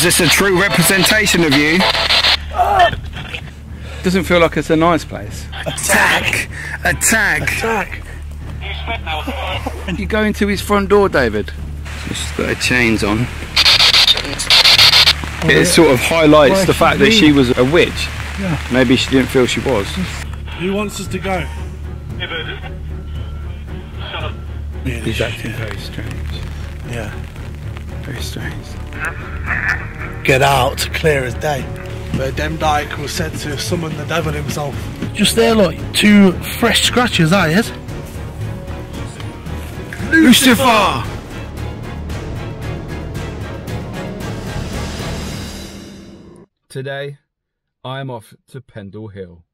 Is this a true representation of you? Doesn't feel like it's a nice place. Attack! Attack! Attack! You go into his front door, David. She's got her chains on. Oh, it sort of highlights the fact that she was a witch. Yeah. Maybe she didn't feel she was. Who wants us to go? He's acting very strange. Yeah. Very strange. Get out, clear as day. But Demdike was said to summon the devil himself. Just there, look, two fresh scratches, eh, that is. Lucifer! Today, I am off to Pendle Hill.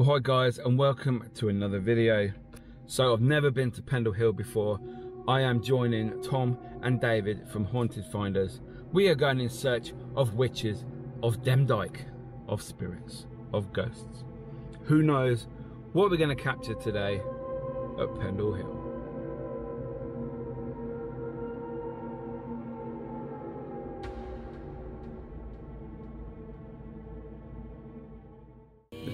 Well, hi guys, and welcome to another video. So, I've never been to Pendle Hill before. I am joining Tom and David from Haunted Finders. We are going in search of witches, of Demdike, of spirits, of ghosts. Who knows what we're going to capture today at Pendle Hill.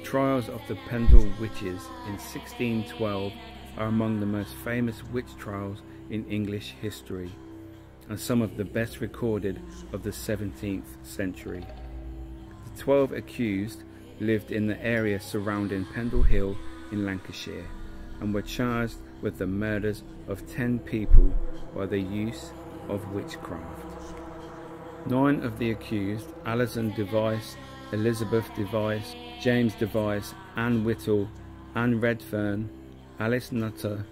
Trials of the Pendle witches in 1612 are among the most famous witch trials in English history and some of the best recorded of the 17th century. The 12 accused lived in the area surrounding Pendle Hill in Lancashire and were charged with the murders of 10 people by the use of witchcraft. Nine of the accused, Alizon Device, Elizabeth Device, James Device, Anne Whittle, Anne Redfern, Alice Nutter,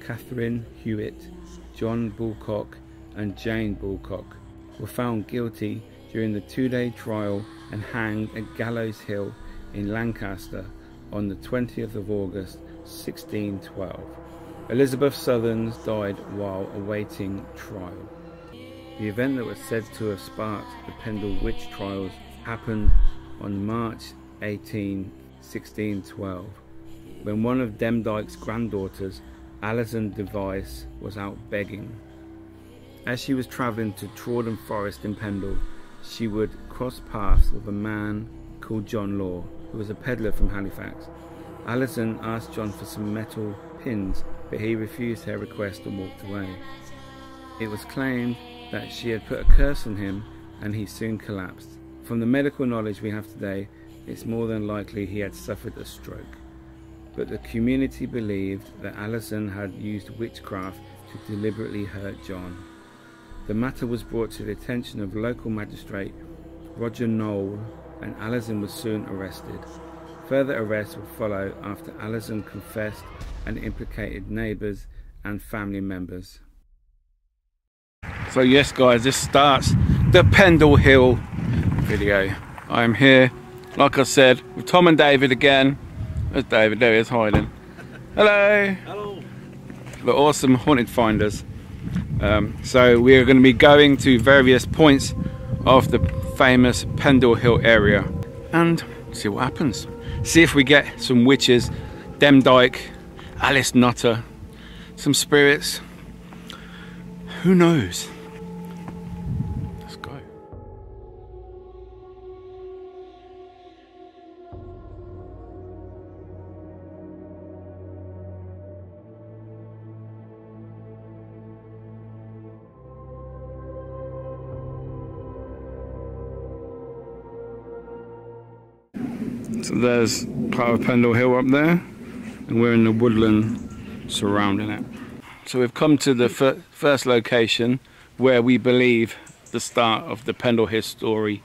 Catherine Hewitt, John Bulcock, and Jane Bulcock, were found guilty during the two day trial and hanged at Gallows Hill in Lancaster on the 20th of August 1612. Elizabeth Southerns died while awaiting trial. The event that was said to have sparked the Pendle witch trials happened on March 18, 1612, when one of Demdike's granddaughters, Alizon Device, was out begging. As she was travelling to Trawden Forest in Pendle, she would cross paths with a man called John Law, who was a peddler from Halifax. Alizon asked John for some metal pins, but he refused her request and walked away. It was claimed that she had put a curse on him and he soon collapsed. From the medical knowledge we have today, it's more than likely he had suffered a stroke. But the community believed that Alizon had used witchcraft to deliberately hurt John. The matter was brought to the attention of local magistrate Roger Nowell and Alizon was soon arrested. Further arrests would follow after Alizon confessed and implicated neighbours and family members. So yes guys, this starts the Pendle Hill video. I am here, like I said, with Tom and David again. There's David, there he is hiding. Hello! Hello. The awesome haunted finders. Um, so we are going to be going to various points of the famous Pendle Hill area and see what happens. See if we get some witches, Demdike, Alice Nutter, some spirits. Who knows? There's part of Pendle Hill up there, and we're in the woodland surrounding it. So we've come to the fir first location where we believe the start of the Pendle Hill story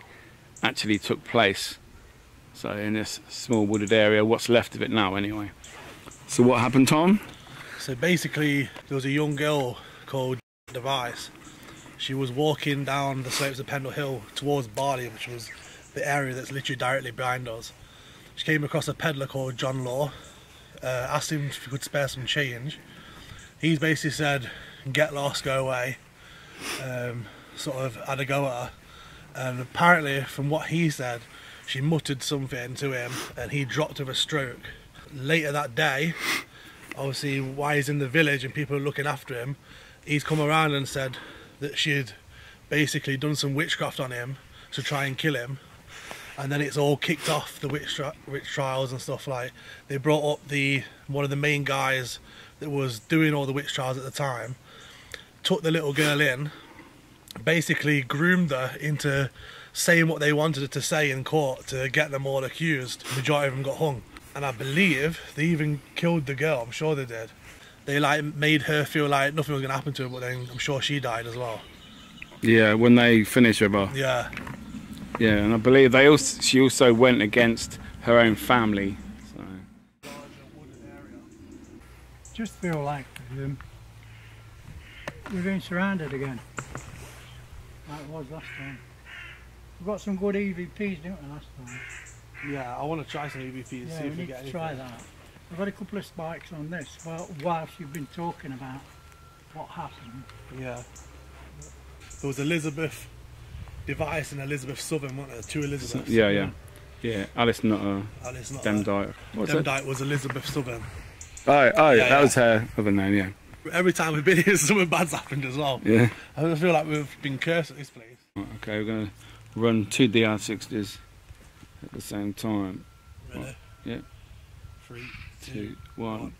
actually took place. So in this small wooded area, what's left of it now anyway. So what happened, Tom? So basically, there was a young girl called Device. She was walking down the slopes of Pendle Hill towards Barley, which was the area that's literally directly behind us. She came across a peddler called John Law, uh, asked him if he could spare some change. He's basically said, get lost, go away. Um, sort of had a go at her. And apparently, from what he said, she muttered something to him and he dropped of a stroke. Later that day, obviously, while he's in the village and people are looking after him, he's come around and said that she'd basically done some witchcraft on him to try and kill him. And then it's all kicked off the witch, tri- witch trials and stuff like. They brought up the one of the main guys that was doing all the witch trials at the time, took the little girl in, basically groomed her into saying what they wanted her to say in court to get them all accused. The majority of them got hung. And I believe they even killed the girl, I'm sure they did. They like made her feel like nothing was gonna happen to her, but then I'm sure she died as well. Yeah, when they finished with her. Yeah. Yeah, and I believe they also she also went against her own family. So Just feel like um, we're being surrounded again, like it was last time. We've got some good EVPs, didn't we, last time? Yeah, I want to try some EVPs, see Yeah, if we we need get to try anything. that. I've got a couple of spikes on this while, whilst you've been talking about what happened. Yeah. There was Elizabeth Device and Elizabeth Southern, weren't there? Two Elizabeths. yeah, yeah, yeah. Alice Nutter, Alice, not that. Demdike. What's it? Demdike was Elizabeth Southern. Oh, oh, Yeah, that yeah. was her other name. Yeah, Every time we've been here, something bad's happened as well. yeah. I feel like we've been cursed at this place. Right, Okay, we're gonna run two DR60s at the same time. Ready? Yeah. Three, two. Two, one. one. Is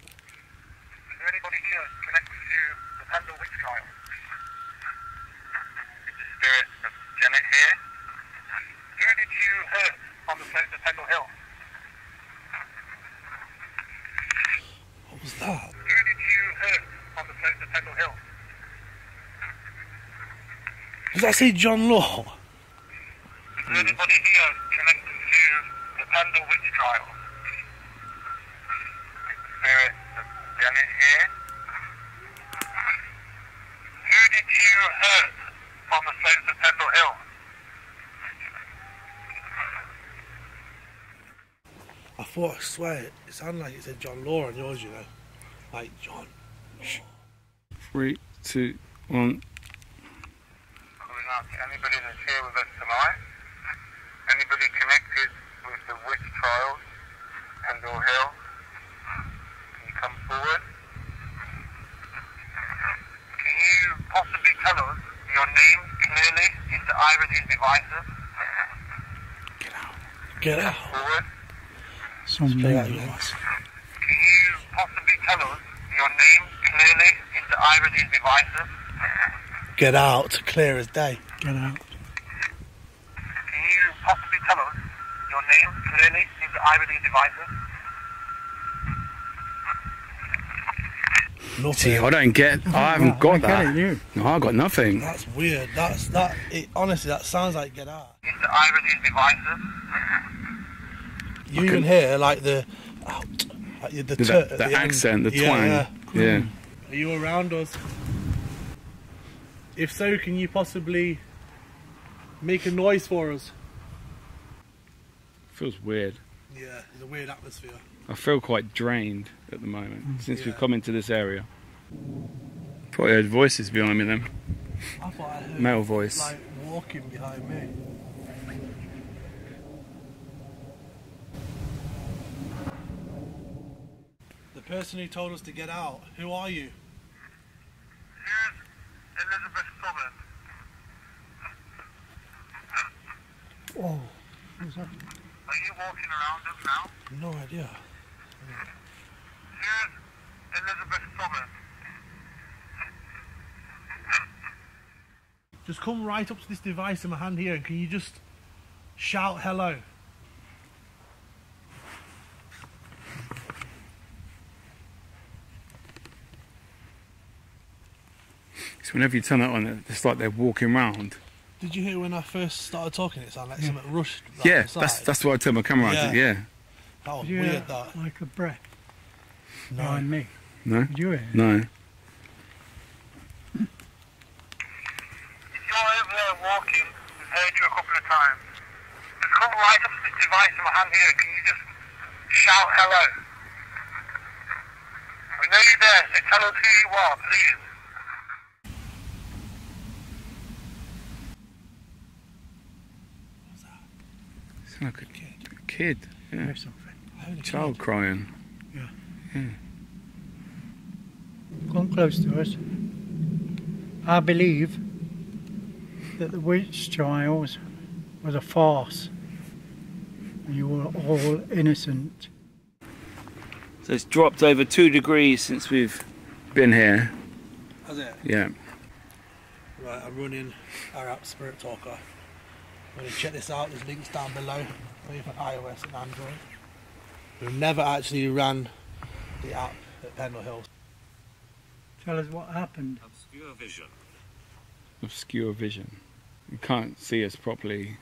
there anybody here connected to the Pendle Witch trial? It's the spirit of Janet here. Who did you hurt the slopes Pendle Hill? What was that? Who did you hurt on the slopes of Pendle Hill? Does that say John Law? Is there anybody here connected to the Pendle Witch trial? Spirit of Janet here. Who did you hurt on the slopes of Pendle Hill? Thought, I swear, it sounded like it said John Law on yours, you know. Like John. Three, two, one. calling out to anybody that's here with us tonight. Anybody connected with the witch trials, Pendle Hill. Can you come forward? Can you possibly tell us your name clearly into either of these devices? Get out. Get out. Forward. Some Play that Can you possibly tell us your name clearly into either of these devices? Get out, clear as day. Get out. Can you possibly tell us your name clearly into either of these devices? Nothing. See, I don't get. I haven't got I that. it, you. No, I got nothing. That's weird. That's that. It, honestly, that sounds like get out. Into either of these devices? You I even can- hear like the like the, the, The, the end. accent, the twang. yeah. Yeah. Are you around us? If so, can you possibly make a noise for us? Feels weird. Yeah, it's a weird atmosphere. I feel quite drained at the moment mm. since we've come into this area. Thought I heard voices behind me then. I thought I heard Male voice. like walking behind me. Person who told us to get out, who are you? Who's Elizabeth Southern? Oh, what's that? Are you walking around us now? No idea. Who's Elizabeth Southern? Just come right up to this device in my hand here and can you just shout hello? Whenever you turn that on, it's like they're walking round. Did you hear when I first started talking it sounded like something rushed? like, yeah, inside? that's that's what I turned my camera on. Yeah. to. Yeah. that was you weird. hear That like a breath no, behind me? No. Did you hear? it? No. If you're over there walking, we've heard you a couple of times. Just come right up this device in my hand here. Can you just shout hello? We know you're there, so tell us who you are, please. Like a kid. A kid. Yeah. or something. Only Child crying. yeah. Come close to us. I believe that the witch trials was a farce. And you were all innocent. So it's dropped over two degrees since we've been here. Has it? Yeah. Right, I'm running our app Spirit Talker. I'm going to check this out. There's links down below, both for iOS and Android. We've never actually ran the app at Pendle Hill. Tell us what happened. Obscure vision. Obscure vision. You can't see us properly.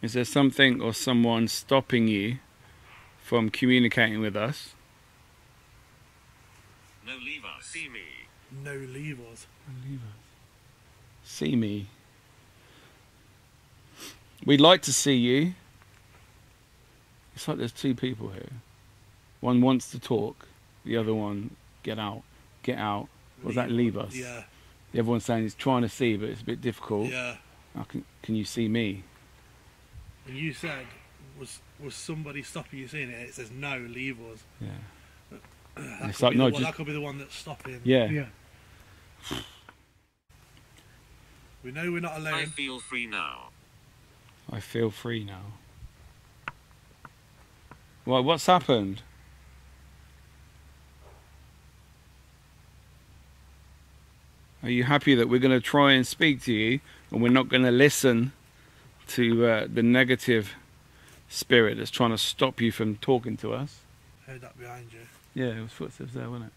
Is there something or someone stopping you from communicating with us? No leave us. See me. No levers. See me. We'd like to see you. It's like there's two people here. One wants to talk, the other one, get out, get out. Was that leave us? Yeah, The other one's saying he's trying to see, but it's a bit difficult. yeah. How can, can you see me? And you said, was was somebody stopping you seeing it? It says no, leave us. Yeah. That It's like, be no, the one, just- that could be the one that's stopping. Yeah. Yeah. We know we're not alone. I alone. feel free now. I feel free now. Well, what's happened? Are you happy that we're going to try and speak to you and we're not going to listen to uh, the negative spirit that's trying to stop you from talking to us? Heard that behind you. Yeah, it was footsteps there, wasn't it?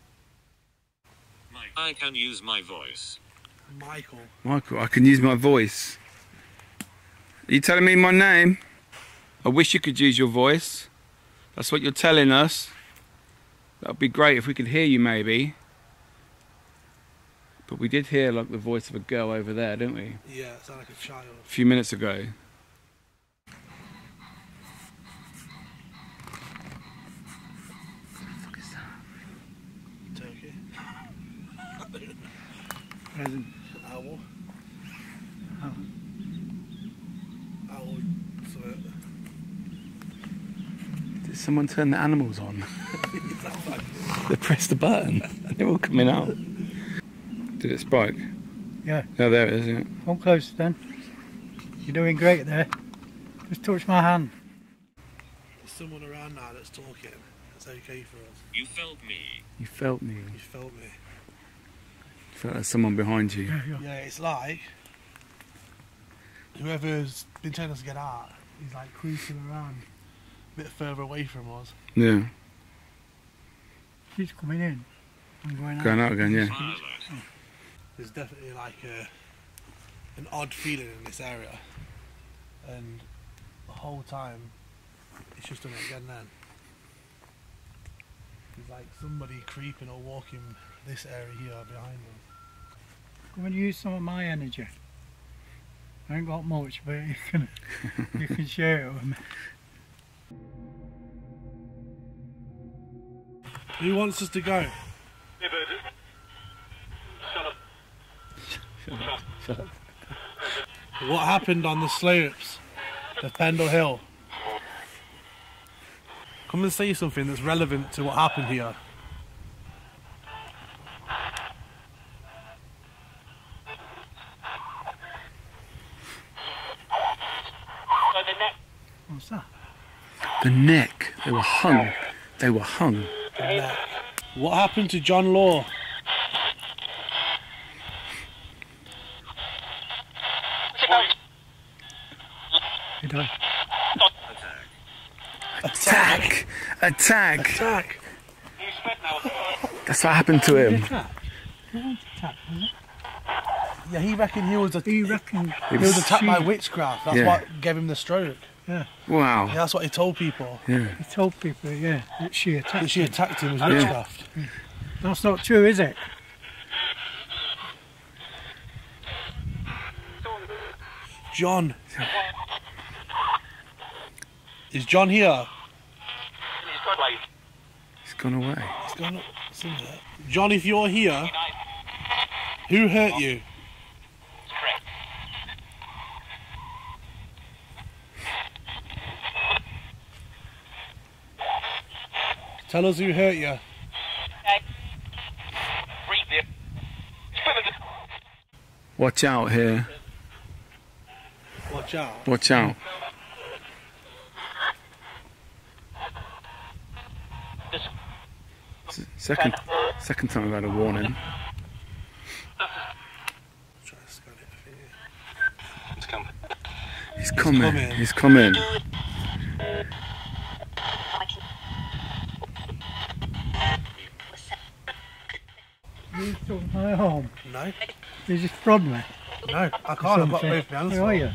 I can use my voice. Michael. Michael, I can use my voice. Are you telling me my name? I wish you could use your voice. That's what you're telling us. That would be great if we could hear you, maybe. But we did hear like the voice of a girl over there, didn't we? Yeah, it sounded like a child. A few minutes ago. Turkey. Present. Owl. Owl. Owl. So, Did someone turn the animals on? they pressed the button. and They're all coming out. Did it spike? Yeah. Oh, there it is. Yeah. Come close then. You're doing great there. Just touch my hand. there's someone around now that's talking. That's okay for us. You felt me. You felt me. You felt me. You felt there's someone behind you. Yeah, yeah. Yeah, it's like whoever's been telling us to get out is like creeping around a bit further away from us. Yeah. She's coming in. I'm going out. Out again, yeah. There's definitely like a an odd feeling in this area, and the whole time it's just done it again. Then there's like somebody creeping or walking this area here behind us. Come and use some of my energy. I ain't got much, but you can you can share it with me. Who wants us to go? Shut up. What happened on the slopes of Pendle Hill? Come and say something that's relevant to what happened here. What's that? The neck. They were hung. They were hung. Uh, what happened to John Law? You know, Attack. Attack! Attack! Attack! That's what happened to him. He wasn't attacked, was it? Yeah, he reckoned he was a, He reckoned he was attacked by witchcraft. That's Yeah. what gave him the stroke. Wow. Yeah, that's what he told people. Yeah. He told people, yeah, that she attacked That she him. attacked him as witchcraft. That's not true, is it? John. Is John here? He's gone away. He's gone up somewhere. John, if you're here, who hurt you? Tell us who hurt you. Watch out here. Watch out. Watch out. Second, second time I've had a warning. Try to scan it for you. He's coming. coming. He's coming. No, You just prod me. no, I can't. I've got both my hands Who full. are you?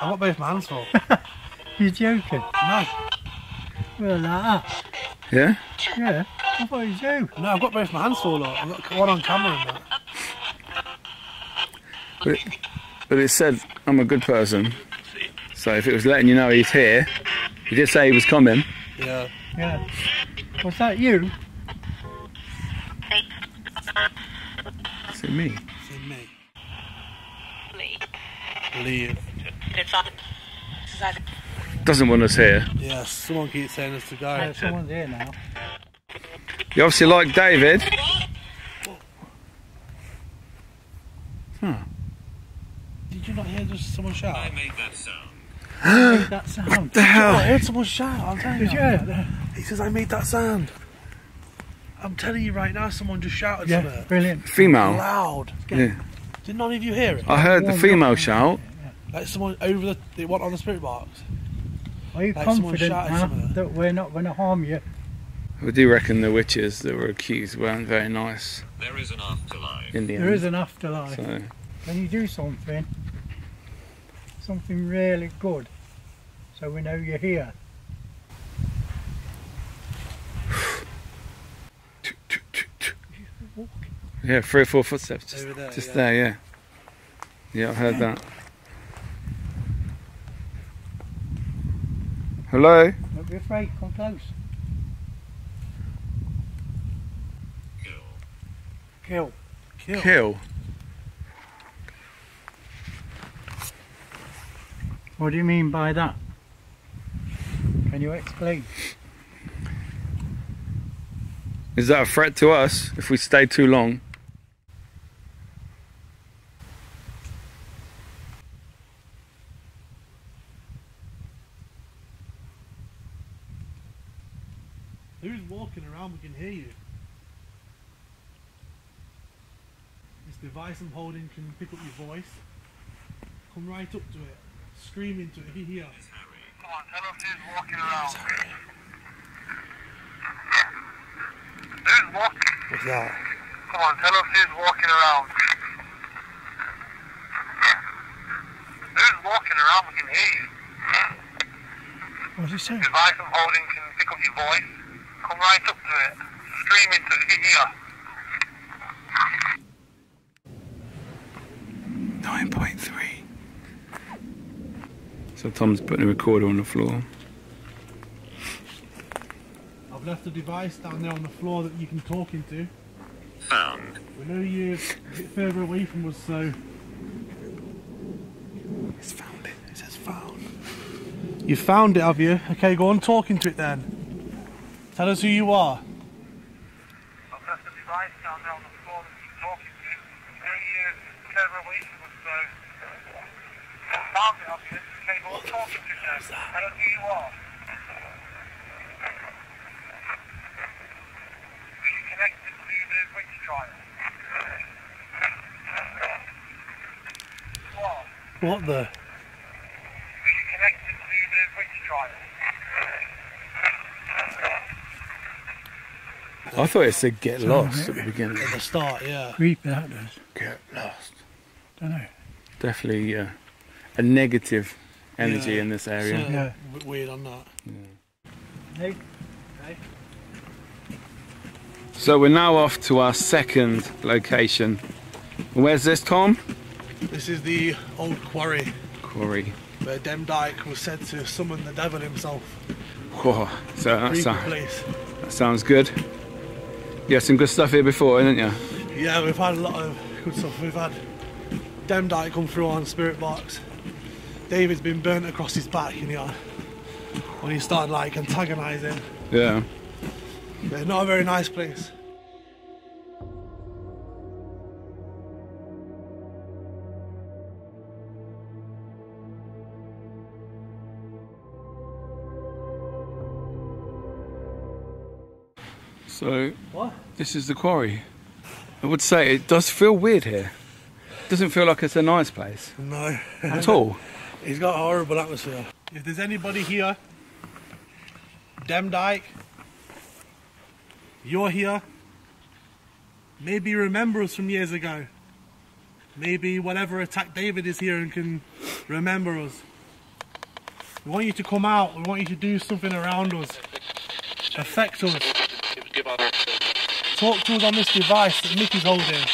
I've got both my hands full. You're joking. No, Well, like that. Yeah? Yeah. I thought you do. no, I've got both my hands full. Look. I've got one on camera and that. But it, but it said I'm a good person. So if it was letting you know he's here, he did say he was coming. Yeah. Yeah. Was that you? Is it me? See me. Leave. Doesn't want us here. Yes, someone keeps saying us to go. Yeah, someone's here now. You obviously like David. Huh. Did you not hear just someone shout? I made that sound. Made that sound. The I hell? heard someone shout. I'm telling Did you. you? He says I made that sound. I'm telling you right now, someone just shouted Yeah, something brilliant. Female. loud. Yeah. Did none of you hear it? I heard the female shout. Like someone over the they went on the spirit box. Are you Like confident now that we're not going to harm you? I do reckon the witches that were accused weren't very nice There is an afterlife. in the end. There is an afterlife. So, Can you do something? Something really good. So we know you're here. Yeah, three or four footsteps. Just, there, just yeah. there, yeah. Yeah, I heard that. Hello? Don't be afraid, come close. Kill. Kill. Kill. Kill. What do you mean by that? Can you explain? Is that a threat to us if we stay too long? Who's walking around? We can hear you. This device I'm holding can pick up your voice. Come right up to it. Scream into it. If you. Come on, tell us who's walking around. Who's walking? What's that? Come on, tell us who's walking around. Who's walking around? We can hear you. What did he say? device I'm holding can pick up your voice. Come right up to it. Scream into it. If you hear. Nine point three. So Tom's putting a recorder on the floor. I've left a device down there on the floor that you can talk into. Found. We know you're a bit further away from us, so He's found it. it says found. You found it, have you? Okay, go on talking to it then. Tell us who you are. I've left a device down there on the floor that you're talking to. We know you're further away from us, so. Found it, have you? Okay, go on talking to it then. Tell us who you are. Are you connected to the witch trial? You are. What the? Are you connected to the witch trial? I thought it said get lost at the beginning. At the start, yeah. Creepy that does. Get lost. Don't know. Definitely uh, a negative energy Yeah. in this area. So, Yeah. w- Weird on that. Hey, So we're now off to our second location. Where's this, Tom? This is the old quarry Quarry. where Demdike was said to summon the devil himself. Whoa, so that, Creepy sound, place. that sounds good. You had some good stuff here before, didn't you? Yeah, we've had a lot of good stuff. We've had Demdike come through on Spirit Box. David's been burnt across his back, you know, when he started like antagonising. Yeah. Yeah, not a very nice place. So What? this is the quarry. I would say it does feel weird here. It Doesn't feel like it's a nice place No. at all. He's got a horrible atmosphere. If there's anybody here, Demdike, you're here. Maybe remember us from years ago. Maybe whatever attacked David is here and can remember us. We want you to come out. We want you to do something around us. Affect us. Talk to us on this device that Miki's holding.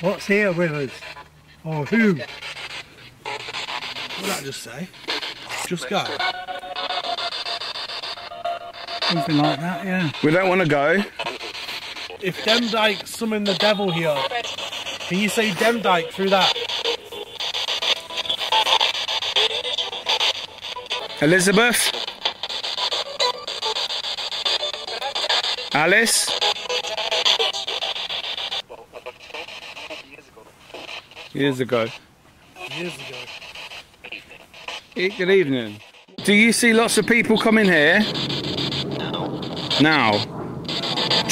What's here with us? Or who? What did that just say? Just go. Something like that, yeah. We don't want to go. If Demdike summoned the devil here, can you say Demdike through that? Elizabeth? Alice? Years ago. Years ago. Good evening. Do you see lots of people coming here? Now.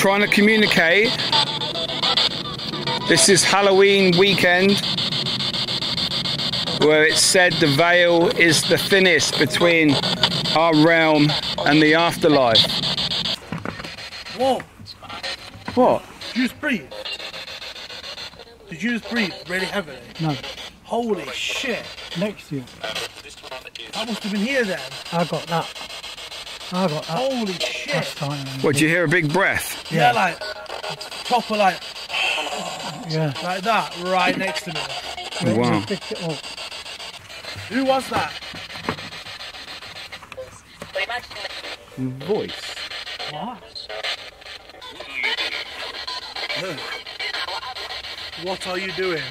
Trying to communicate. This is Halloween weekend. Where it's said the veil is the thinnest between our realm and the afterlife. Whoa! What? Did you just breathe? Did you just breathe really heavily? No, Holy shit! next year. That must have been here then. I got that. I got that Holy last shit! time. What, do you hear a big breath? Yeah, like proper like Yeah. like that right next to me. Rick Wow. just picked it up. Who was that? Voice. What? What are you doing?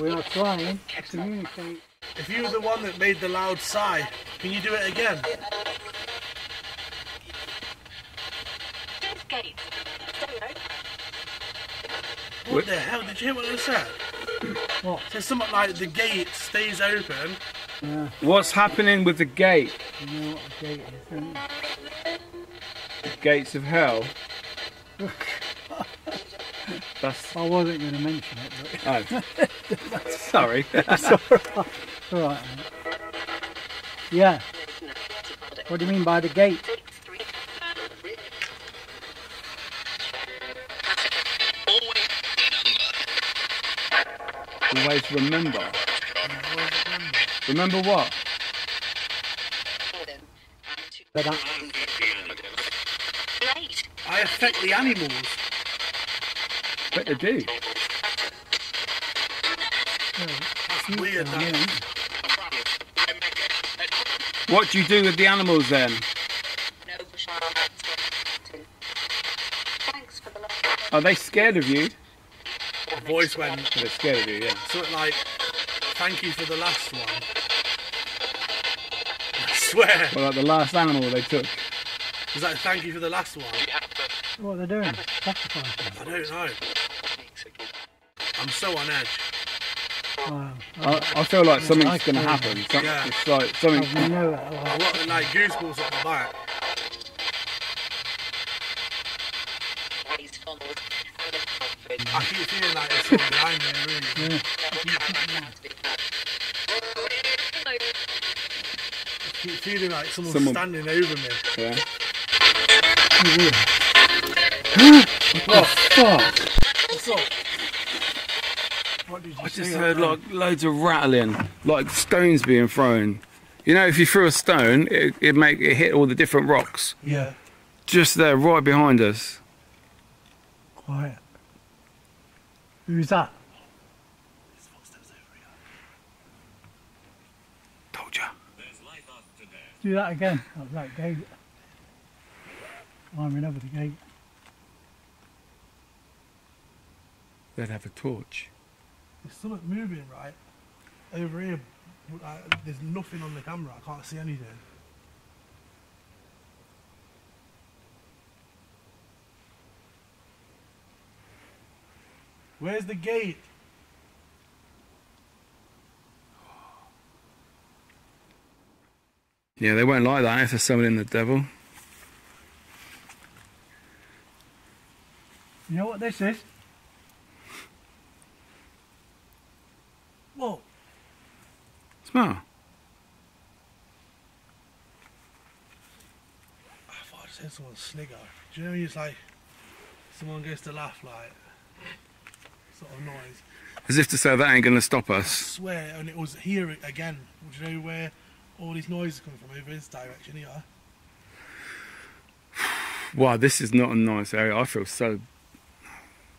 We are trying to communicate. If you were the one that made the loud sigh, can you do it again? What the hell? Did you hear what I said? What? It says something like the gate stays open. Yeah, What's happening with the gate? you know what the gate is, don't? Gates of hell? That's. I wasn't going to mention it, but Oh. Sorry. it's alright. mate. Yeah. What do you mean by the gate? Always remember. Remember what? But that, I affect the animals. Bet they do. That's weird. I mean, That. What do you do with the animals then? Are they scared of you? The voice went They're scared of you, yeah. Sort of like, "Thank you for the last one." I swear. Well, like the last animal they took. Was that thank you for the last one? what are they doing? Sacrificing. I don't know. I'm so on edge. Wow. I, I feel like something's I going to happen. Some, Yeah. It's like something. I know it. I've Like, got like goosebumps up my back. I keep feeling like there's someone behind me in the room. yeah. I keep feeling like someone's Someone- standing over me. Yeah. What? Fuck. What's up? What did you I see just heard like loads of rattling, like stones being thrown. You know, if you threw a stone, it it make it hit all the different rocks. Yeah. Just there, right behind us. Quiet. Who's that? Told ya. There's life after death. Do that again. That, that gate. Climbing over the gate. They'd have a torch. There's something moving, right? Over here, uh, there's nothing on the camera. I can't see anything. Where's the gate? Yeah, they won't like that if they're summoning the devil. You know what this is? Whoa! Smell. I thought I heard someone snigger. Do you know when it's like someone goes to laugh like sort of noise? As if to say that ain't going to stop I us. swear, and it was here again. Do you know where all these noises come from? Over this direction here. Wow, this is not a nice area. I feel so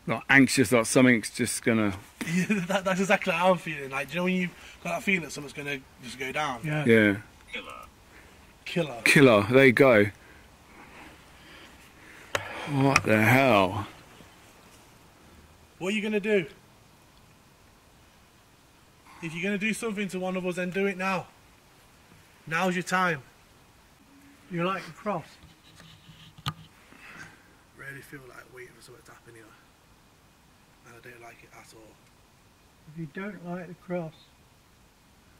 like anxious that something's just gonna. Yeah, that, that's exactly how I'm feeling. Like, do you know when you got that feeling that someone's gonna just go down? Yeah. Yeah, Killer. Killer. killer. There you go. What the hell? What are you gonna do? If you're gonna do something to one of us, then do it now. Now's your time. You're like the cross? Really feel like waiting for something to happen here, and I don't like it at all. If you don't like the cross,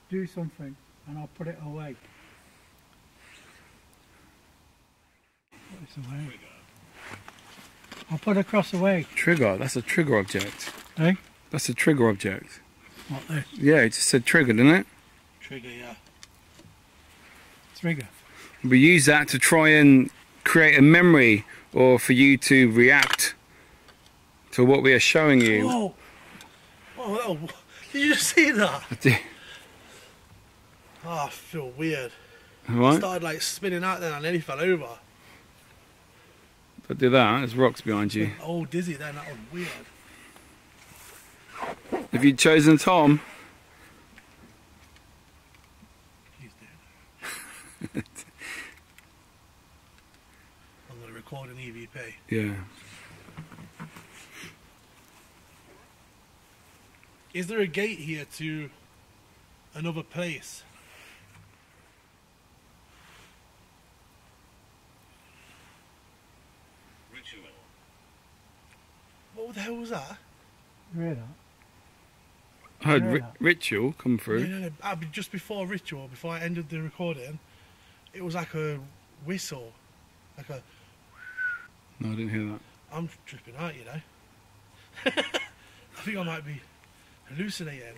do something and I'll put it away. Put this away. I'll put the cross away. Trigger. That's a trigger object. Eh? That's a trigger object. What this? Yeah, it just said trigger, didn't it? Trigger, yeah. Trigger. We use that to try and create a memory or for you to react to what we are showing you. Whoa! Whoa, whoa! Did you just see that? Oh, I feel weird. I Right? started like spinning out then, and nearly fell over. Don't do that. There's rocks behind you. Oh, dizzy then. That was weird. Have you chosen Tom? Please do. I'm gonna record an EVP. Yeah. Is there a gate here to another place? Ritual. What the hell was that? You hear that? I heard ri- ritual come through. no, no. ah, but Just before ritual, before I ended the recording, it was like a whistle, like a. No, I didn't hear that. I'm tripping out, you know. I think I might be hallucinating.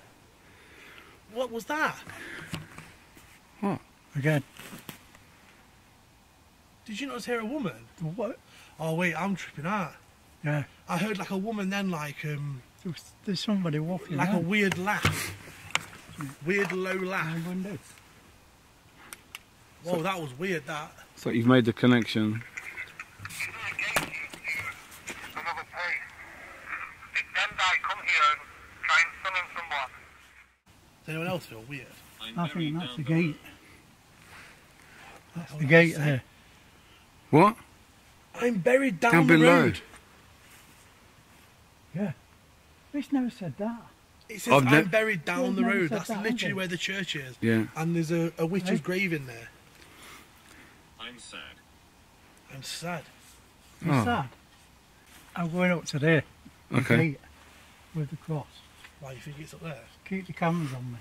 What was that? Huh? Again. Did you not just hear a woman? What? Oh wait, I'm tripping out. Yeah. I heard like a woman then, like um, There's, there's somebody walking like a weird laugh, weird low laugh. you going to do? Whoa, that was weird. That. So you've made the connection. Is there a gate to another place? Did Demdike come here and try and summon someone? Does anyone else feel weird? I'm I think that's the road. gate. That's the gate it. there. What? I'm buried down, Down the below. road. Yeah. He's never said that. It says I've I'm buried down Well, the road. That's that, literally where the church is. Yeah. And there's a, a witch's Right. grave in there. I'm sad. I'm sad. It's Oh. sad. I'm going up to there. Okay. With the cross. Why do you think it's up there? Keep the cameras on me.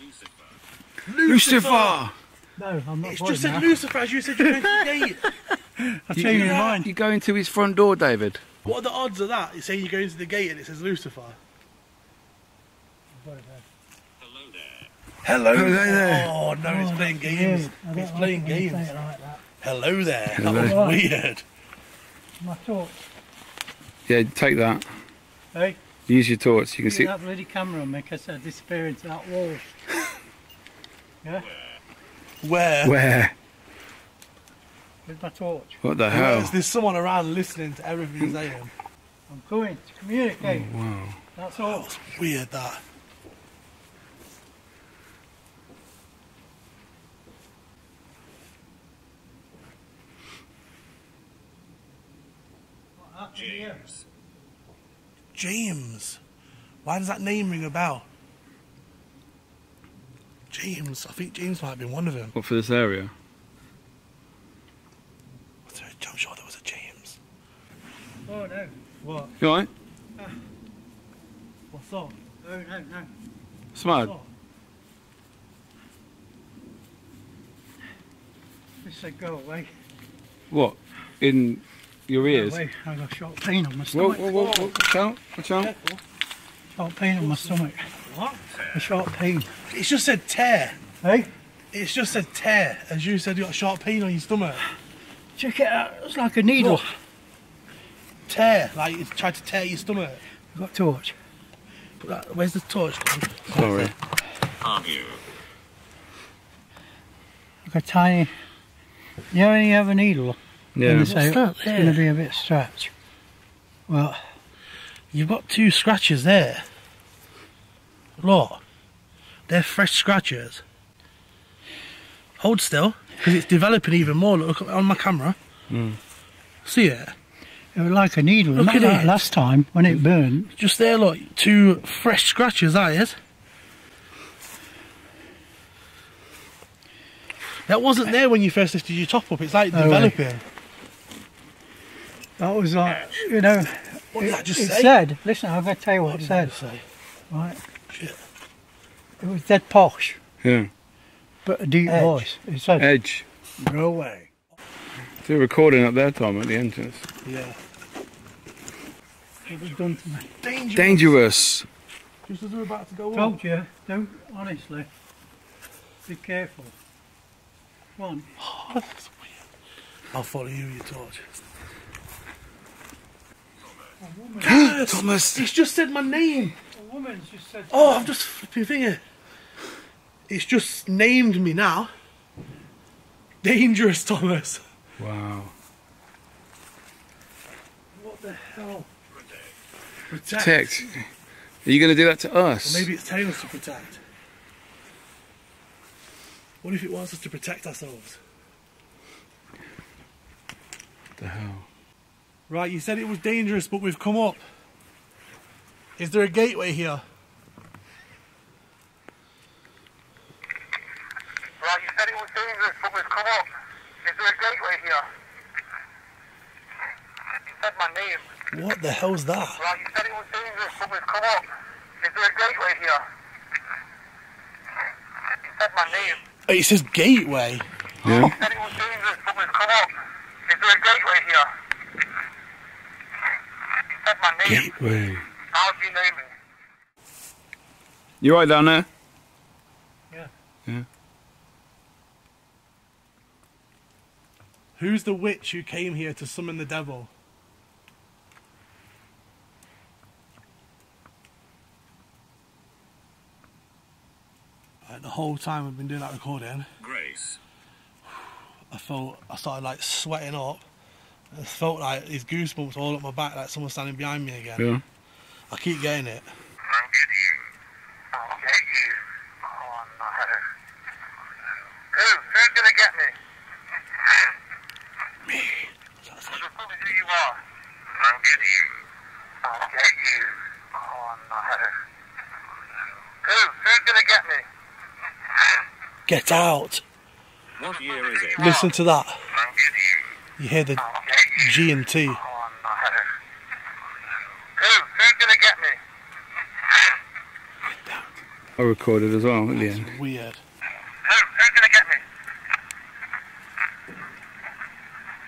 Lucifer. Lucifer! No, I'm not It's just said now. Lucifer as you said you're going to the gate. I've You- changed you- my mind. You go into his front door, David. What are the odds of that? It's saying you go into the gate and it says Lucifer. Hello there. Hello Hello there. Oh no, it's Oh, playing games. weird. I don't It's like playing it when you say games. like that. Hello there. Hello. That was weird. My torch. Yeah, take that. Hey, Use your torch. You can keep see. that bloody camera on me because I disappear into that wall. yeah? Where? Where? With my torch. What the There's, hell? there's someone around listening to everything you're saying. I'm going to communicate. Oh, wow. That's That all. was weird. That. What happened? James. James. Why does that name ring a bell? James. I think James might have been one of them. What for this area? Was there a- I'm sure there was a James. Oh no. What? You alright? Ah. What's up? Oh no, no. Smart. Oh. This said go away. What? In your Go ears? away. I got a sharp pain on my stomach. whoa, whoa, whoa. Watch out. Watch out. Sharp pain on my stomach. What? A sharp pain. It's just said tear. Hey, It's just a tear. As you said, you got a sharp pain on your stomach. check it out. It's like a needle. Look. Tear. Like it's tried to tear your stomach. I've got a torch. Put that, where's the torch? Sorry. Argue. Like a tiny. You know when you have a needle Yeah. and they say that it's going to be a bit stretch. Well, You've got two scratches there. Look. They're fresh scratches. Hold still, because it's developing even more. Look on my camera. Mm. See it? it was like a needle. Look Not at like it. last time when it burned. Just there, look. Two fresh scratches, that is. That wasn't there when you first lifted your top up. It's like Oh, right. developing. That was like, you know, What did it, that just it say? said, listen, I'm going to tell you what, What it said. just say? Right. Shit. It was dead posh, Yeah. but a deep Edge. voice. It said, Edge. go away. They're recording up there, Tom, at the entrance. Yeah. It was done to me. Dangerous. Dangerous. Just as we're about to go up. Told you, don't, honestly. Be careful. Come on. Oh, that's weird. I'll follow you with your torch. Thomas. It's just said my name. A woman's just said, Oh, I've just flipping finger. It's just named me now. Dangerous Thomas. Wow. What the hell? Protect. Protect. Are you going to do that to us? Or maybe it's telling us to protect. What if it wants us to protect ourselves? the hell? Right, you said it was dangerous, but we've come up. Is there a gateway here? Right, you said it was dangerous, but we've come up. Is there a gateway here? You said my name. What the hell's that? Right, you said it was dangerous, but we've come up. Is there a gateway here? You said my name. Oh, It says gateway. Yeah? You said it was dangerous, but we've come up. Is there a gateway here? You said my name. Gateway. How do you know me? You right down there? Yeah. Yeah. Who's the witch who came here to summon the devil? Like, the whole time we've been doing that recording, Grace. I felt I started like sweating up. I felt like these goosebumps all up my back, like someone standing behind me again. Yeah. I keep getting it. I'll get you. I'll get you. Oh no. Who? Who's gonna get me? Me. Just tell you are. I'll get you. I'll get you. Oh no. Who? Who's gonna get me? Get out! What year is it? Listen to that. You. You hear the I'll get you. G and T. Oh no. Who? Who's gonna get me? I recorded as well at the end. Weird. Who? Who's gonna get me?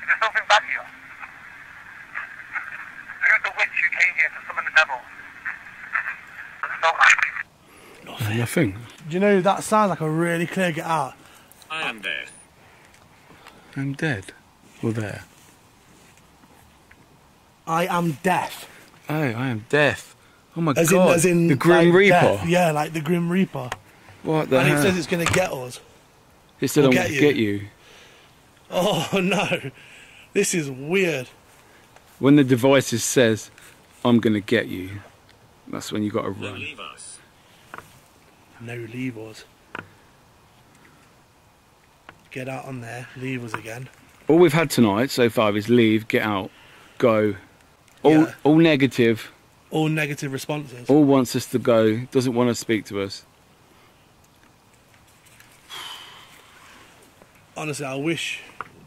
Is there something bad here? Who's the witch who came here to summon the devil? No, uh, Nothing. Do you know that sounds like a really clear get out? I am dead. I'm dead. Well, there. I am death. Oh, I am death. Oh my As in, god. as in the Grim like Reaper. death. Yeah, like the Grim Reaper. What the and hell? it says it's going to get us. it still will don't get you. get you. Oh no, this is weird. When the device says, I'm going to get you, that's when you got to Now run. leave us. No, leave us. Get out on there, leave us again. All we've had tonight so far is leave, get out, go. All, Yeah. all negative. all negative responses. All wants us to go, doesn't want to speak to us. honestly, I wish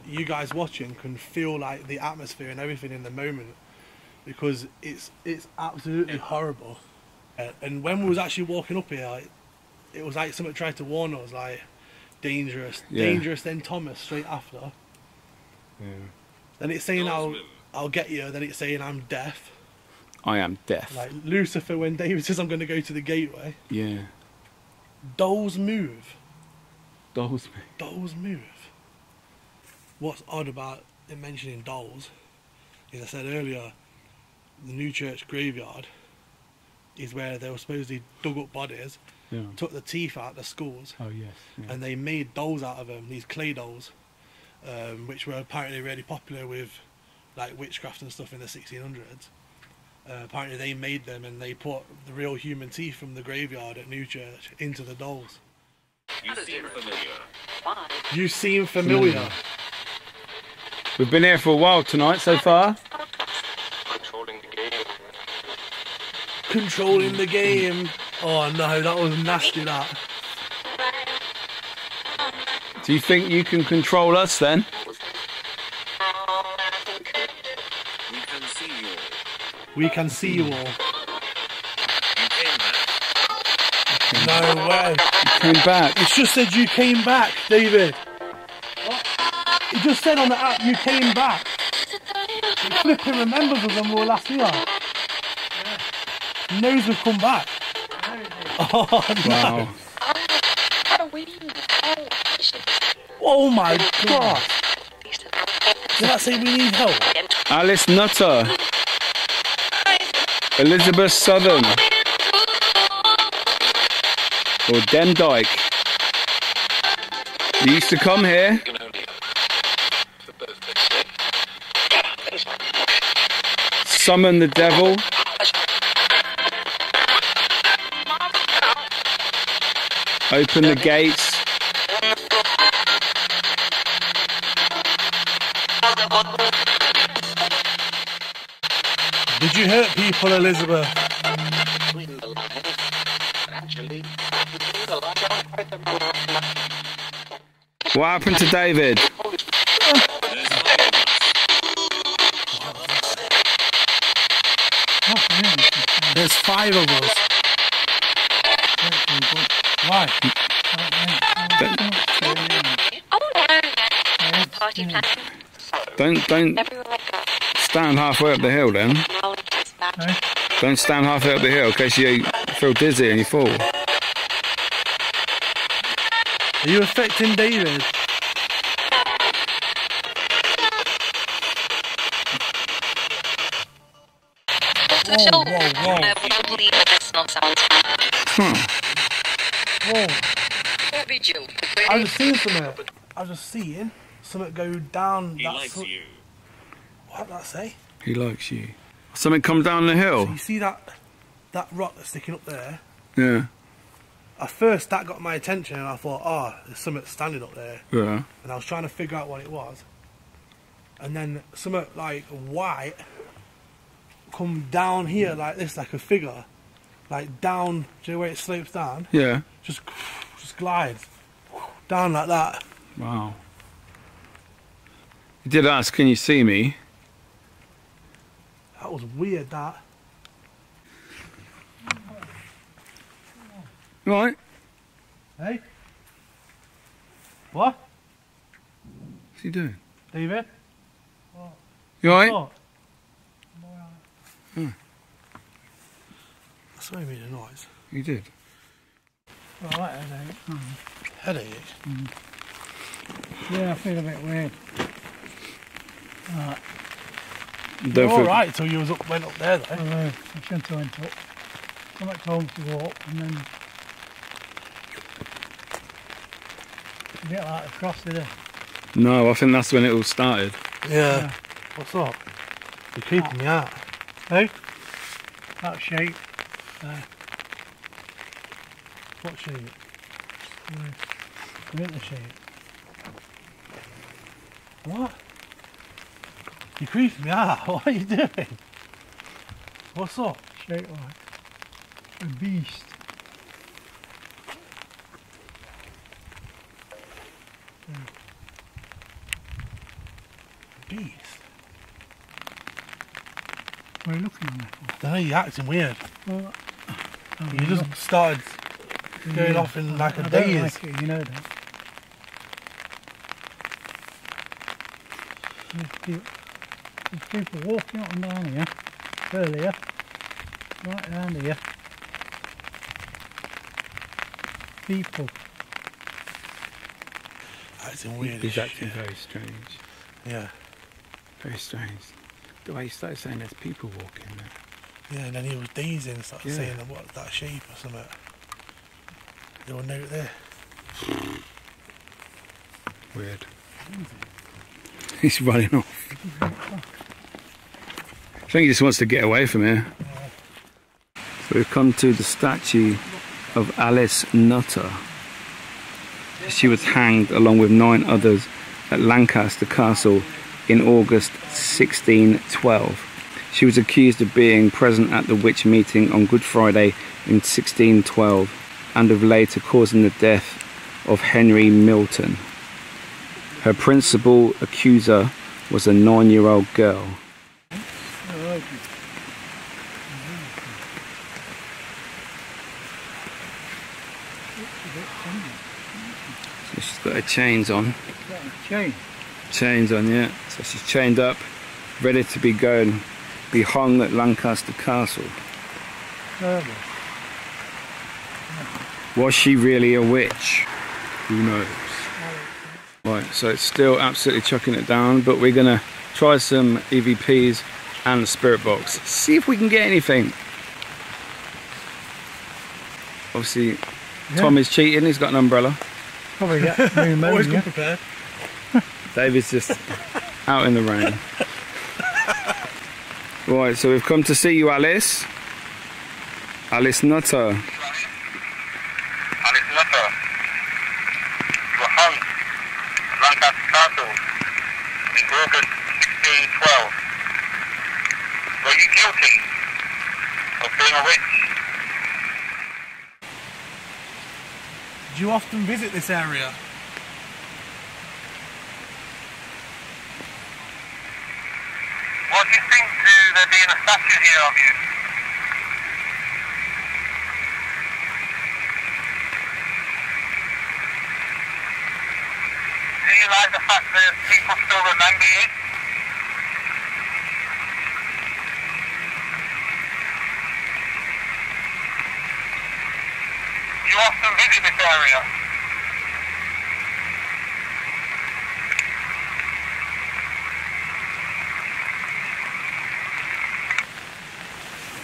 you guys watching can feel like the atmosphere and everything in the moment because it's it's absolutely horrible. Uh, and when we was actually walking up here, like, it was like someone tried to warn us, like dangerous, Yeah. dangerous. Then Thomas straight after. Then it's saying I'll I'll get you. Then it's saying I'm deaf. I am deaf. Like Lucifer when David says I'm going to go to the gateway. yeah. Dolls move. Dolls. Move. Dolls move. What's odd about it mentioning dolls is I said earlier, the New Church graveyard is where they were supposedly dug up bodies, Yeah. took the teeth out of the skulls, Oh yes. yeah. and they made dolls out of them, these clay dolls, um, which were apparently really popular with like witchcraft and stuff in the 1600s. Uh, apparently they made them and they put the real human teeth from the graveyard at New Church into the dolls. You seem familiar. You seem familiar. We've been here for a while tonight so far. Controlling the game. controlling the game. Oh no, that was nasty. That Do you think you can control us then? We can see you all. You. No way. Came back. It's just said you came back, David. It just said on the app you came back. It flipping remembers us when we were last here. He knows we've come back. Oh no. Wow. Oh my god. Did that say we need help? Alice Nutter. Elizabeth Southern. Or Demdike. You used to come here. Summon the devil. Open the gates. You hurt people, Elizabeth? What happened to David? There's five of us. There's five of us. Why? Don't don't Everywhere I go, stand halfway up the hill then. Knowledge is back. Don't stand halfway up the hill in case you feel dizzy and you fall. Are you affecting David? To the shoulder. whoa, whoa. No, don't believe that this nonsense. Hmm. Whoa. Don't be Jill. I was seeing something. I was just seeing something go down He that likes you. What did that say? He likes you. Something come down the So hill. you see that that rock that's sticking up there? Yeah. At first that got my attention and I thought, oh, there's something standing up there. Yeah. And I was trying to figure out what it was. And then something like white come down here like this, like a figure. Like down, do you know where it slopes down? Yeah. Just just glides down like that. Wow. He did ask, can you see me? That was weird that. Right. Hey? What? What's he doing? David? You alright? What? That's why he made a noise. He did. Right, hmm. headache. Oh. Headache. Yeah, I feel a bit weird. You're alright till you was up, went up there though. Well, uh, I shouldn't have went up. Come back home to go up and then a bit like a cross did it? No, I think that's when it all started. Yeah. Yeah. What's up? You're creeping me out. Hey? That shape. What shape? Look at the shape. What? You're creeping me out. Ah, what are you doing? What's up? Straight like a beast. Beast. What are you looking at me for? No, you're acting weird. Well, oh, You just started going yeah, off in like I a don't daze. like you know that. There's people, walking up and down here earlier, right down here. People. Acting weird. He's as acting shit. very strange. Yeah. Very strange. The way he started saying there's people walking there. Yeah, and then he was dazing and started Yeah. saying that, what that shape or something. There was note there. Weird. He's running off. I think he just wants to get away from here. So we've come to the statue of Alice Nutter. She was hanged along with nine others at Lancaster Castle in August 1612. She was accused of being present at the witch meeting on Good Friday in 1612 and of later causing the death of Henry Mitton. Her principal accuser was a nine year old girl. So she's got her chains on. Chain. Chains on, yeah. So she's chained up, ready to be going, be hung at Lancaster Castle. Terrible. Was she really a witch? Who knows? Right, so it's still absolutely chucking it down, but we're gonna try some EVPs and the spirit box. See if we can get anything. Obviously, Tom is cheating, he's got an umbrella. Probably get me Always moon, come yeah. prepared. David's just out in the rain. Right, so we've come to see you, Alice. Alice Nutter. Alice Nutter. You were hung at Lancaster Castle in August 1612. Were you guilty of being a witch? Do you often visit this area? What do you think to there being a statue here of you? Do you like the fact that people still remember you? Do you often visit this area?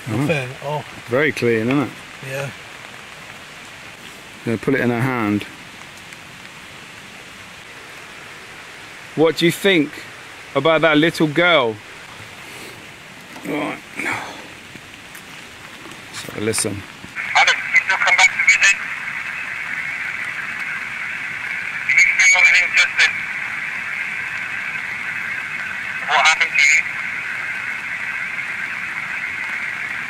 Hmm. Nothing. Oh, Very clean, isn't it? yeah. Gonna put it in her hand. What do you think about that little girl? Right. So listen. Alice, you still come back to visit? Do you feel uninterested? What happened to you?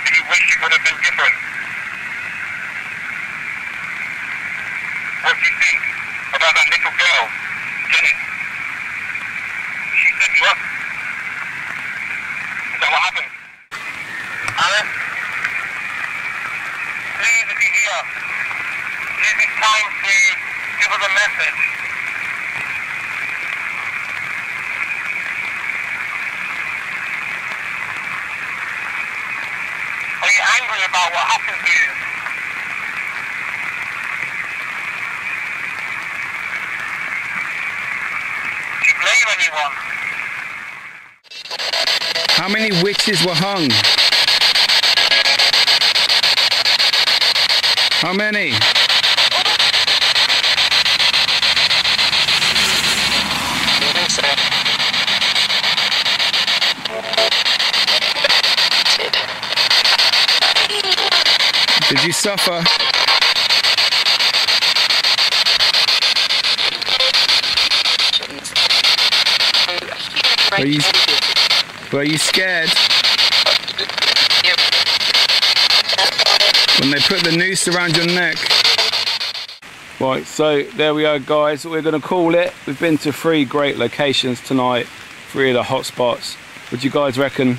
Do you wish it would have been different? What do you think about that little girl, Janet? She set you up. Is that what happened? Alice? Please, if you're here, use this time to give us a message. Are you angry about what happened to you? Do you blame anyone? How many witches were hung? How many? Did you suffer? Were you, were you scared? when they put the noose around your neck. Right, so there we are, guys. We're going to call it. We've been to three great locations tonight, three of the hot spots. What do you guys reckon?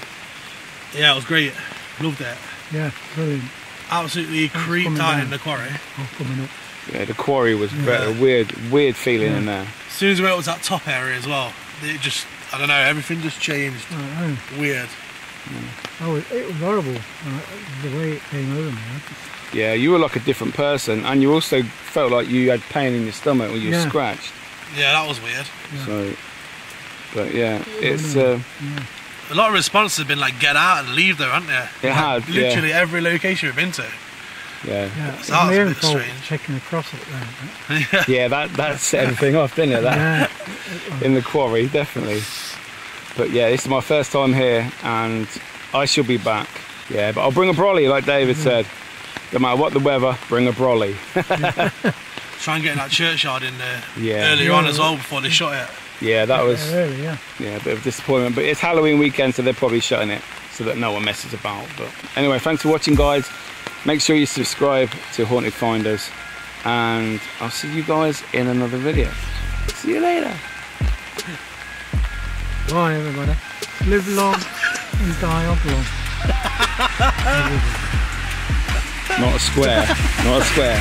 Yeah, it was great. Loved it. Yeah, brilliant. Absolutely creeped out in the quarry. Oh, coming up. Yeah, the quarry was very weird, weird feeling in there. As soon as we went up to that top area as well, it just, I don't know, everything just changed. Weird. oh. oh, it was horrible. Uh, the way it came over me. Yeah, you were like a different person, and you also felt like you had pain in your stomach when you were Yeah. scratched. Yeah, that was weird. So, but yeah, it's uh, A lot of responses have been like, get out and leave though, haven't there? It Like, had, yeah. Literally every location we've been to. Yeah, Yeah, it's Sounds my a own fault checking across it there. yeah. That that set everything off, didn't it? That Yeah, in the quarry, definitely. But yeah, this is my first time here, and I shall be back. Yeah, but I'll bring a brolly, like David mm. said. No matter what the weather, bring a brolly. Try and get in that churchyard in there Yeah. earlier Yeah. on as well before they shot it. Yeah, that was yeah, really, yeah. yeah a bit of disappointment. But it's Halloween weekend, so they're probably shutting it so that no one messes about. But anyway, thanks for watching, guys. Make sure you subscribe to Haunted Finders, and I'll see you guys in another video. See you later. Bye, everybody. Live long and die of long. Not a square. Not a square.